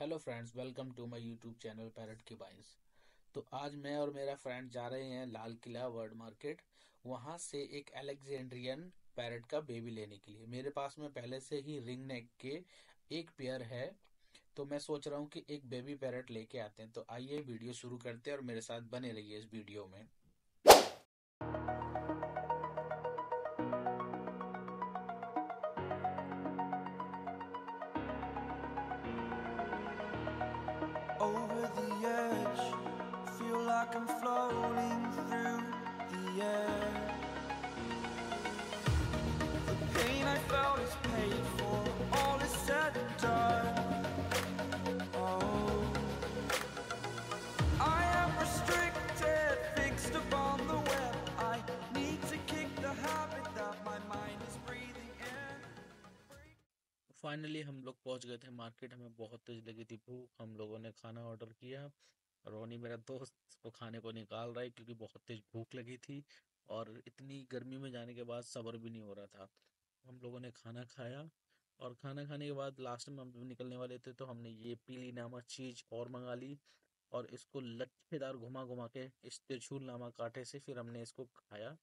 Hello friends welcome to my YouTube channel parrot की बाइस तो आज मैं और मेरा फ्रेंड जा रहे हैं लाल किला वर्ड मार्केट वहाँ से एक अलेक्जेंड्रियन पैरट का बेबी लेने के लिए। मेरे पास में पहले से ही रिंग नेक के एक पेयर है। तो मैं सोच रहा हूँ कि एक बेबी पैरट लेके आते हैं। तो आइए वीडियो शुरू करते हैं और मेरे साथ बने रहिए इस वीडियो में। फाइनली हम लोग पहुँच गए थे। मार्केट हमें बहुत तेज लगी थी। भूख, हम लोगों ने खाना ऑर्डर किया। रोनी मेरा दोस्त इसको खाने को निकाल रहा है क्योंकि बहुत तेज भूख लगी थी और इतनी गर्मी में जाने के बाद सब्र भी नहीं हो रहा था। हम लोगों ने खाना खाया और खाना खाने के बाद लास्ट में हम निकलने वाले थे तो हमने ये पीली नामक चीज़ और मंगा ली और इसको लच्छेदार घुमा घुमा के इस तिरछूल नामक कांटे से फिर हमने इसको खाया।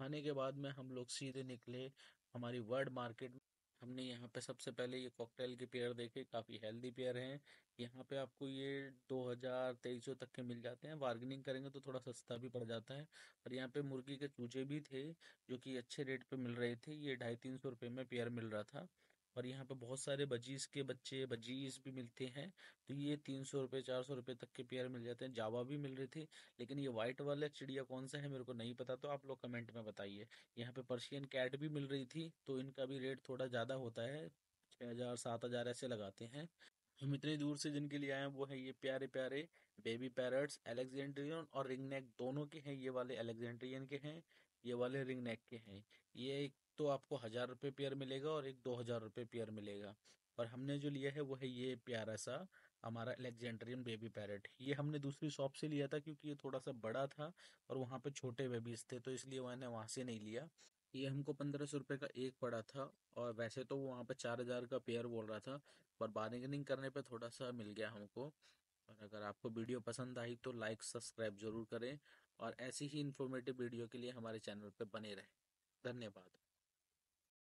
खाने के बाद में हम लोग सीधे निकले हमारी वर्ड मार्केट हमने यहाँ पे सबसे पहले ये कॉकटेल के पेयर देखे, काफ़ी हेल्दी पेयर हैं। यहाँ पे आपको ये दो हज़ार तेईस सौ तक के मिल जाते हैं। बार्गेनिंग करेंगे तो थोड़ा सस्ता भी पड़ जाता है। और यहाँ पे मुर्गी के चूजे भी थे, जो कि अच्छे रेट पे मिल रहे थे। ये ढाई तीन सौ रुपये में पेयर मिल रहा था। और यहाँ पे बहुत सारे बजीज के बच्चे, बजीज भी मिलते हैं। तो ये तीन सौ रुपये, चार सौ रुपये तक के पेयर मिल जाते हैं। जावा भी मिल रहे थे, लेकिन ये व्हाइट वाला चिड़िया कौन सा है मेरे को नहीं पता तो आप लोग कमेंट में बताइए। यहाँ पे पर्शियन कैट भी मिल रही थी तो इनका भी रेट थोड़ा ज़्यादा होता है, छः हज़ार, सात हज़ार ऐसे लगाते हैं। हम इतनी दूर से जिनके लिए आए हैं, वो है ये प्यारे प्यारे बेबी पैरट्स एलेक्जेंड्रियन और रिंग नेक दोनों के हैं, ये वाले एलेक्जेंड्रियन के हैं, ये वाले रिंग नेक के हैं। ये एक तो आपको हज़ार रुपये पेयर मिलेगा और एक दो हज़ार रुपये पेयर मिलेगा। और हमने जो लिया है, वो है ये प्यारा सा हमारा एलेक्जेंड्रियन बेबी पैरट ये हमने दूसरी शॉप से लिया था, क्योंकि ये थोड़ा सा बड़ा था और वहाँ पे छोटे बेबीज थे तो इसलिए मैंने वहाँ से नहीं लिया। ये हमको पंद्रह सौ रुपये का एक पड़ा था और वैसे तो वो वहाँ पे चार हज़ार का पेयर बोल रहा था, पर बार्गेनिंग करने पे थोड़ा सा मिल गया हमको। और अगर आपको वीडियो पसंद आई तो लाइक सब्सक्राइब ज़रूर करें और ऐसी ही इन्फॉर्मेटिव वीडियो के लिए हमारे चैनल पर बने रहें। धन्यवाद।